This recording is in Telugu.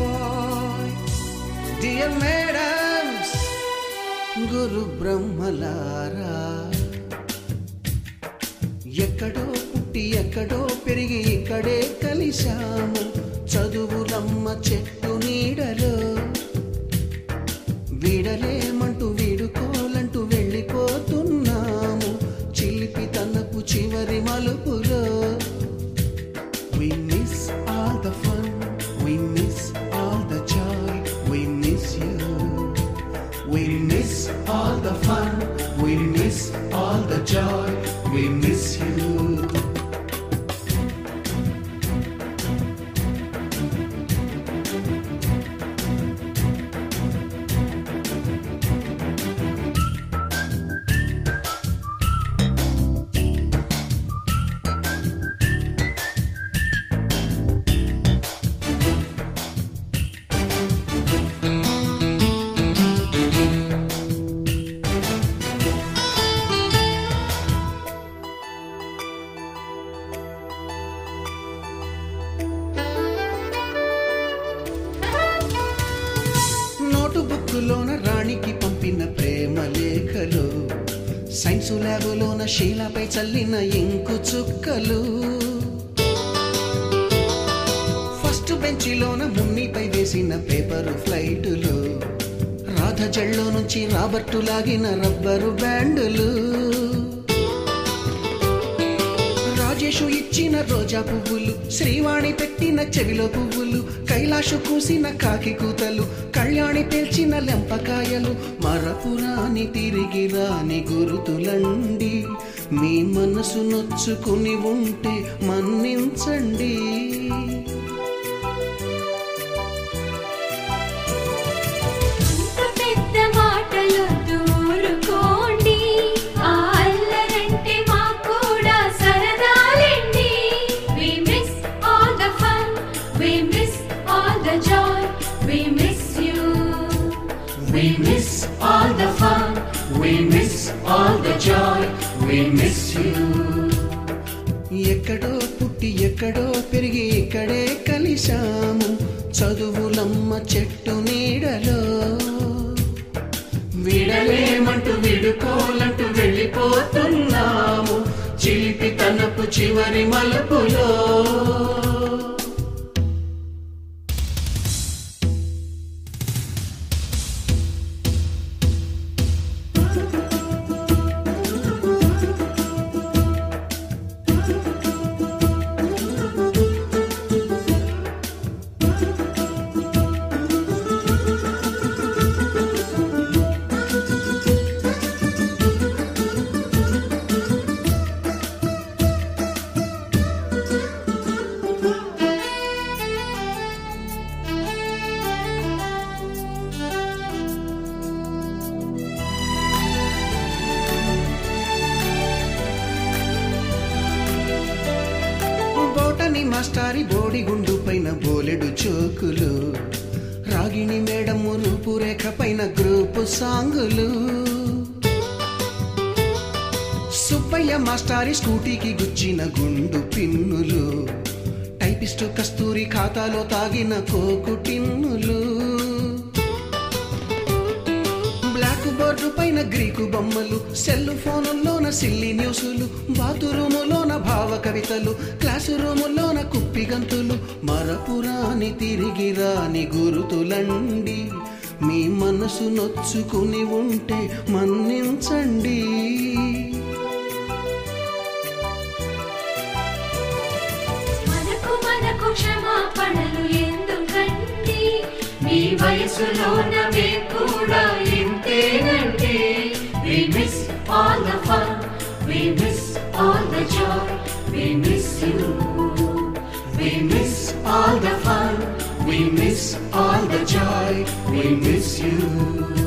బాయ్ డియర్ మేడమ్స్ గురు బ్రహ్మలారా ఎక్కడో పుట్టి ఎక్కడో పెరిగి ఇక్కడే కలిశాము. చదువులమ్మ చెట్టు నోటు రాణికి పంపిన ప్రేమ లేఖలు సైన్సు ల్యాబులోన శీలపై చల్లిన ఇంకు చుక్కలు. ఫస్ట్ బెంచిలోన మున్నిపై వేసిన పేపరు ఫ్లైటులు రాధ జల్లో నుంచి రాబర్టు లాగిన రబ్బరు బ్యాండులు. రాజేషు ఇచ్చిన రోజా పువ్వులు శ్రీవాణి పెట్టిన చెవిలో పువ్వులు కైలాషు కూసిన కాకి కూతలు కళ్యాణి పేల్చిన లెంపకాయలు మరపురాని తిరిగి రాని గురుతులండి. మీ మనసు నొచ్చుకుని ఉంటే మన్నించండి. All the joy, we miss you. ఎక్కడో పుట్టి ఎక్కడో పెరిగి ఇక్కడే కలిశాము. చదువులమ్మ చెట్టు నీడలో. విడలేమంటూ విడుకోలంటూ వెళ్ళిపోతున్నాము. చిలిపి తనపు చివరి మలుపులో. బోటని మాస్టారి బోడిగుండు పైన బోలెడు చోకులు. రాగిణి మేడము రూపురేఖ పైన గ్రూపు సాంగులు. సుబ్బయ్య మాస్టారి స్కూటీకి గుచ్చిన గుండు పిన్నులు. టైపిస్టు కస్తూరి ఖాతాలో తాగిన కోకు టిన్నులు. బ్లాక్ బోర్డు పైన గ్రీకు బొమ్మలు సెల్ ఫోనుల్లోన సిల్లి న్యూసులు బాతురూములోన భావ కవితలు. క్లాసు రూములోన కుప్పి గంతులు. మరపురాని తిరిగి రాని గురుతులండి. మీ మనసు నొచ్చుకుని ఉంటే మన్నించండి. మనకు మనకు క్షమాపణలు ఎందుకండి? మీ వయసులోన మేము కూడా ఇంతేనండి. We miss all the the joy, we miss you.